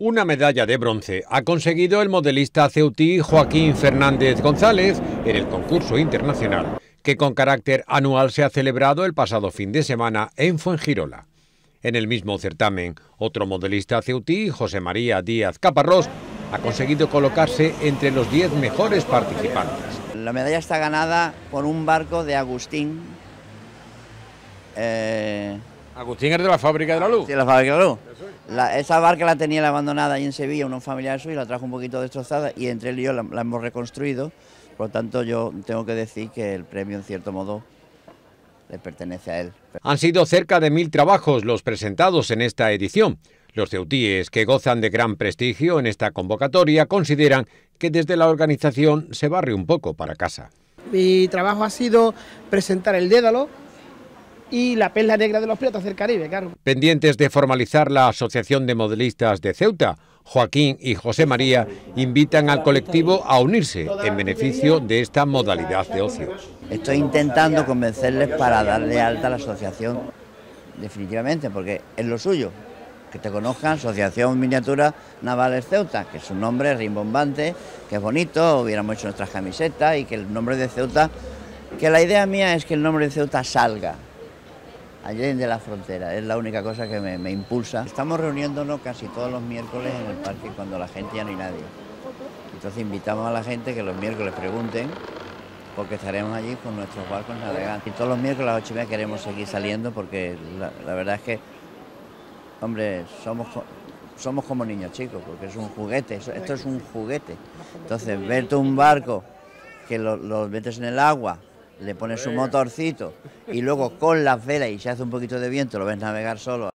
Una medalla de bronce ha conseguido el modelista ceutí Joaquín Fernández González en el concurso internacional que con carácter anual se ha celebrado el pasado fin de semana en Fuengirola. En el mismo certamen, otro modelista ceutí, José María Díaz Caparrós, ha conseguido colocarse entre los 10 mejores participantes. La medalla está ganada por un barco de Agustín. Eh, Agustín es de la Fábrica de la Luz. Sí, la Fábrica de la Luz. esa barca la tenía abandonada ahí en Sevilla, unos familiares suyos, la trajo un poquito destrozada y entre él y yo la, la hemos reconstruido. Por lo tanto, yo tengo que decir que el premio, en cierto modo, le pertenece a él. Han sido cerca de mil trabajos los presentados en esta edición. Los ceutíes, que gozan de gran prestigio en esta convocatoria, consideran que desde la organización se barre un poco para casa. Mi trabajo ha sido presentar el Dédalo, y la perla negra de los piratas del Caribe, claro. Pendientes de formalizar la Asociación de Modelistas de Ceuta, Joaquín y José María invitan al colectivo a unirse en beneficio de esta modalidad de ocio. Estoy intentando convencerles para darle alta a la asociación, definitivamente, porque es lo suyo. Que te conozcan, Asociación Miniatura Navales Ceuta, que es un nombre rimbombante, que es bonito, hubiéramos hecho nuestras camisetas y que el nombre de Ceuta, que la idea mía es que el nombre de Ceuta salga, allí de la frontera, es la única cosa que me, impulsa. Estamos reuniéndonos casi todos los miércoles en el parque cuando la gente ya no hay nadie. Entonces invitamos a la gente que los miércoles pregunten, porque estaremos allí con nuestros barcos navegando. Y todos los miércoles a las ocho y media queremos seguir saliendo porque la, verdad es que, hombre, somos, somos como niños chicos, porque es un juguete, esto es un juguete. Entonces, verte un barco que lo, lo metes en el agua, le pones un motorcito y luego con las velas y se hace un poquito de viento lo ves navegar solo.